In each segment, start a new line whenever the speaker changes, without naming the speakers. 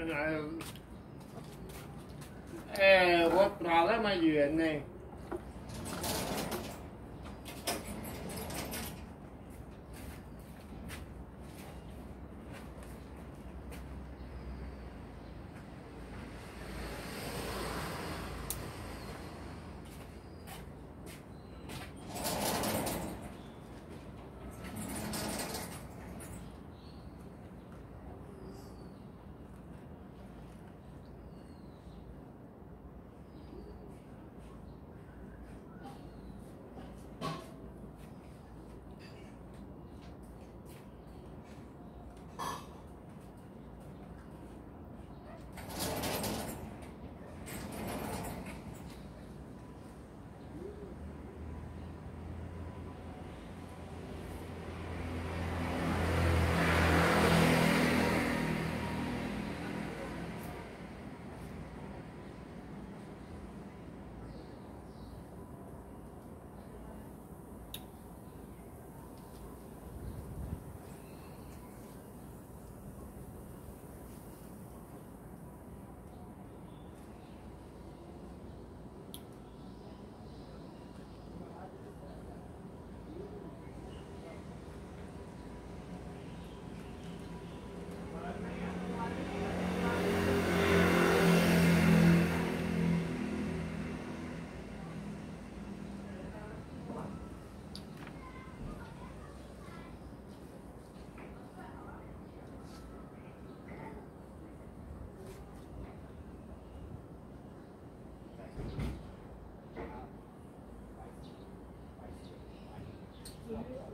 And what problem are you in? Thank you.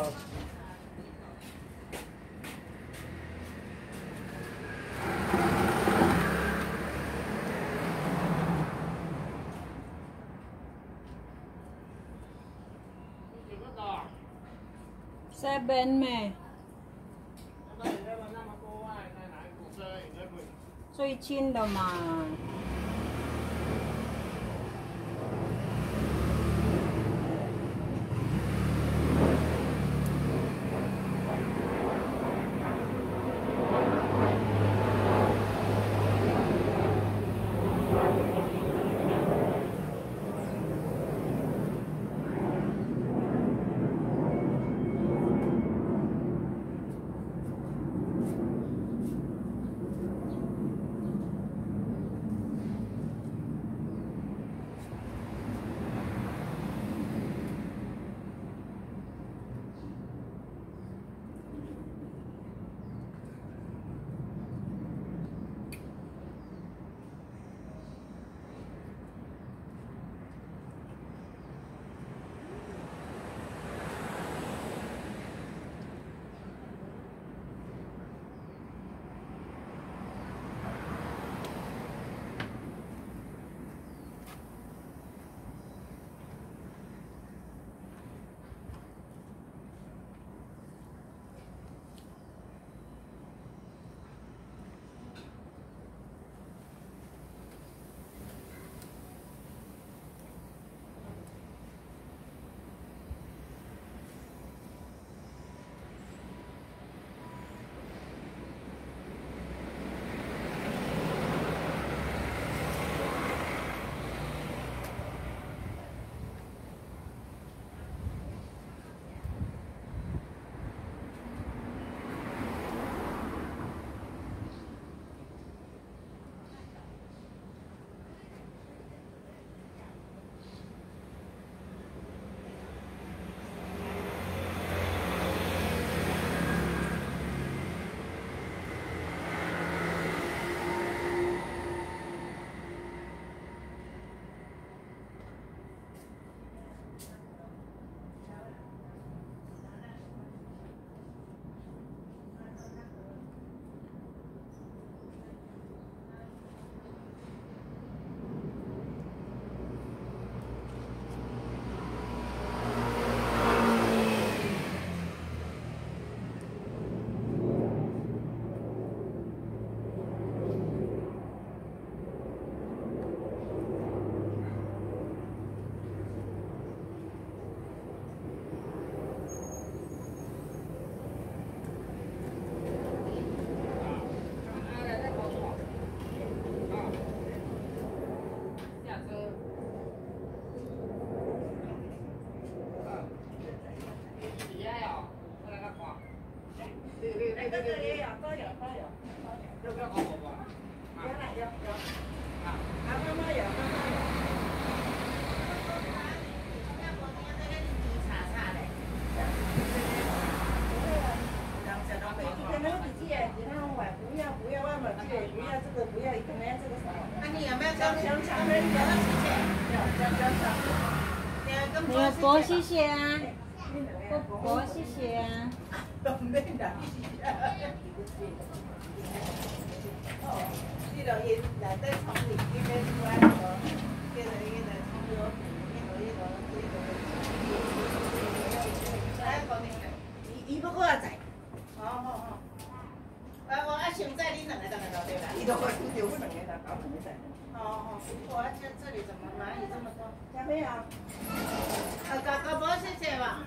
要。你几个刀
？seven 咩？
那要不要
外面这个，不要这个，不要可能这个啥。香香肠没有，有香香肠。
你要多谢谢啊，多多谢谢啊。
都没的。哦，这个也来在厂里，这边出来的，这个这个差不多，这个这个这个。来，讲你来，伊伊不过来载。好好好。啊，我啊现在你两个当个到对啦。伊都丢我两个了，搞两个载。哦哦，我这这里怎么蚂蚁这么多？加菲啊。啊，搞搞包谢谢吧。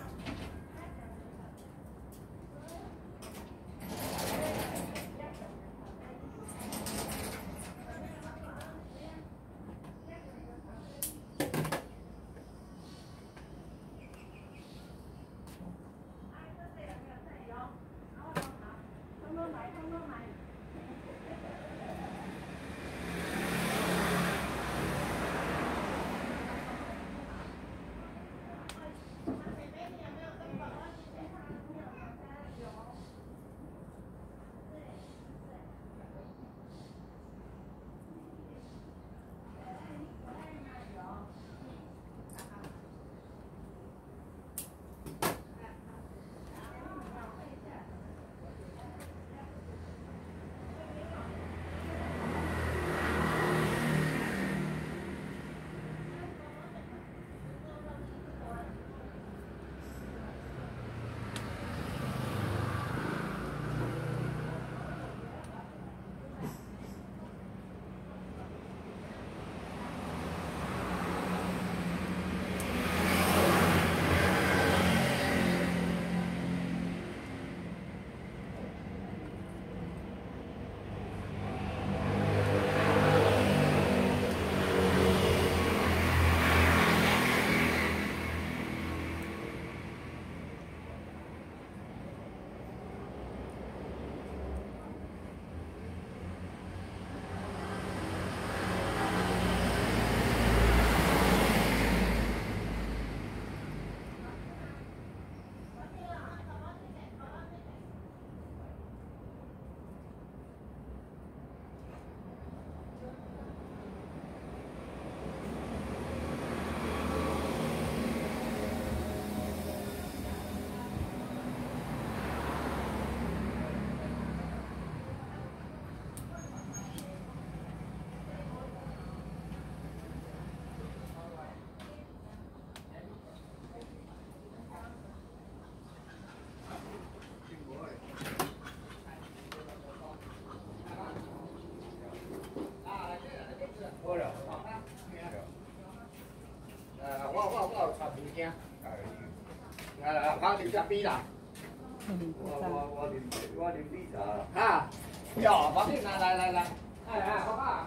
来，跑你这边啦。
我我我啉我啉绿茶啦。
哈，哟，跑你来来来来，哎哎，好吧，